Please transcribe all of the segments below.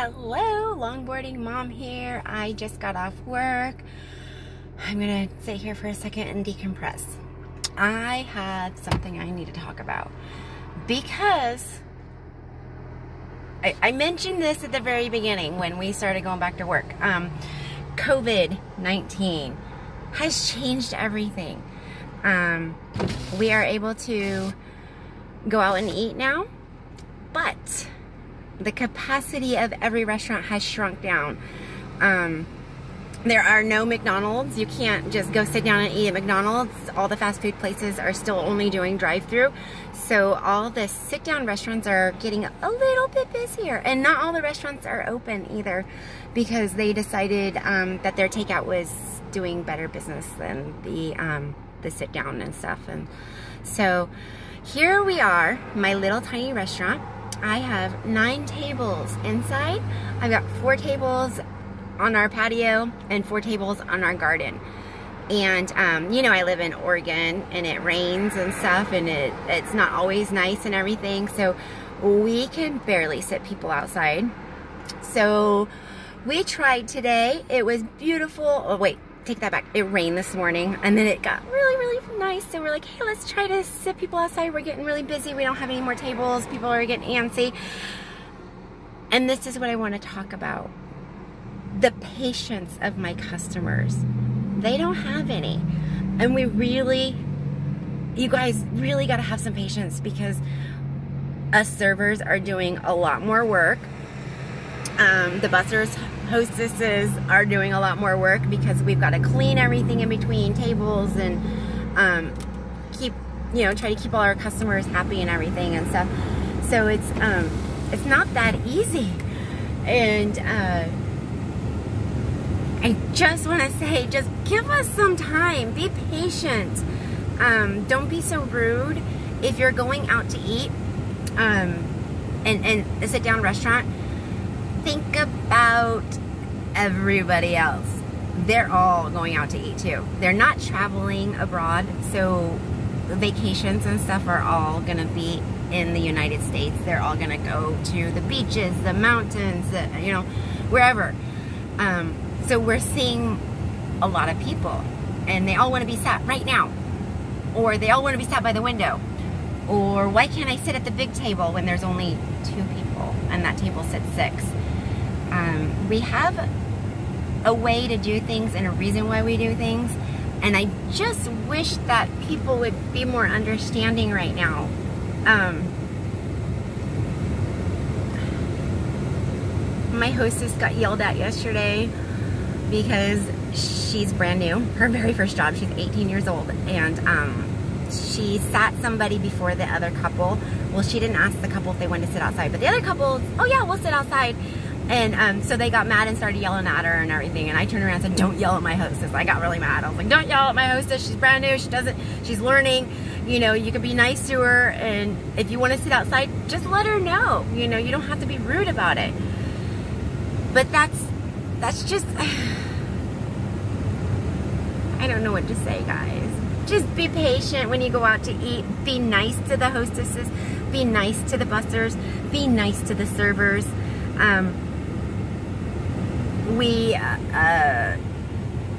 Hello, longboarding mom here. I just got off work. I'm gonna sit here for a second and decompress. I have something I need to talk about because I, I mentioned this at the very beginning when we started going back to work. Um, COVID-19 has changed everything. Um, we are able to go out and eat now, but the capacity of every restaurant has shrunk down. Um, there are no McDonald's. You can't just go sit down and eat at McDonald's. All the fast food places are still only doing drive-through. So all the sit-down restaurants are getting a little bit busier. And not all the restaurants are open either because they decided um, that their takeout was doing better business than the, um, the sit-down and stuff. And so here we are, my little tiny restaurant. I have nine tables inside. I've got four tables on our patio and four tables on our garden. And, um, you know, I live in Oregon and it rains and stuff and it, it's not always nice and everything. So we can barely sit people outside. So we tried today. It was beautiful. Oh, wait, take that back. It rained this morning and then it got really, really nice. So we're like, hey, let's try to sit people outside. We're getting really busy. We don't have any more tables. People are getting antsy. And this is what I want to talk about. The patience of my customers. They don't have any. And we really, you guys really got to have some patience because us servers are doing a lot more work. Um, the bussers hostesses are doing a lot more work because we've got to clean everything in between tables and um, keep, you know, try to keep all our customers happy and everything and stuff. So it's, um, it's not that easy. And, uh, I just want to say, just give us some time. Be patient. Um, don't be so rude. If you're going out to eat um, and, and a sit-down restaurant, think about everybody else. They're all going out to eat too. They're not traveling abroad, so vacations and stuff are all to be in the United States. They're all to go to the beaches, the mountains, the, you know, wherever. Um, so we're seeing a lot of people, and they all want to be sat right now, or they all want to be sat by the window, or why can't I sit at the big table when there's only two people and that table sits six? Um, we have a way to do things and a reason why we do things. And I just wish that people would be more understanding right now. Um, my hostess got yelled at yesterday because she's brand new. Her very first job, she's 18 years old. And um, she sat somebody before the other couple. Well, she didn't ask the couple if they wanted to sit outside. But the other couple, oh yeah, we'll sit outside. And um, so they got mad and started yelling at her and everything. And I turned around and said, don't yell at my hostess. I got really mad. I was like, don't yell at my hostess. She's brand new. She doesn't, she's learning. You know, you can be nice to her. And if you want to sit outside, just let her know. You know, you don't have to be rude about it. But that's, that's just, I don't know what to say, guys. Just be patient when you go out to eat. Be nice to the hostesses. Be nice to the busters. Be nice to the servers. Um, we uh,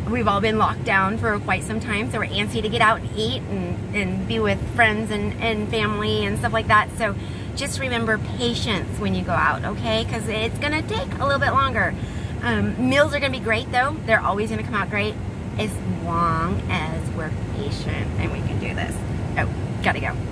we've all been locked down for quite some time, so we're antsy to get out and eat and, and be with friends and, and family and stuff like that. So just remember patience when you go out, okay? Because it's gonna take a little bit longer. Um, meals are gonna be great though. They're always gonna come out great as long as we're patient and we can do this. Oh, gotta go.